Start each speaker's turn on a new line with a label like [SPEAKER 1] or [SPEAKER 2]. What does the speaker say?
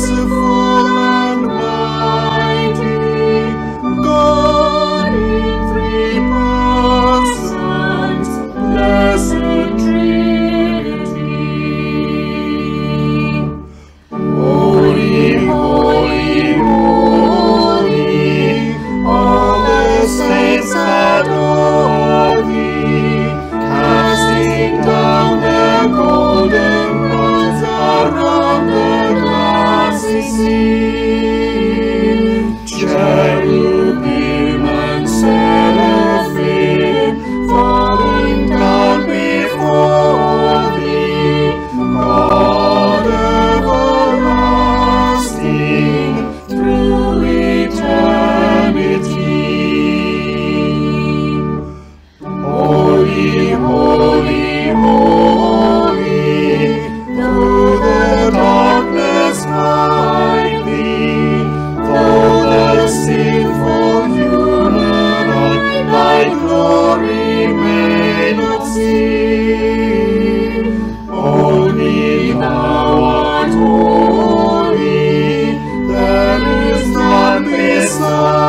[SPEAKER 1] merciful. Christmas.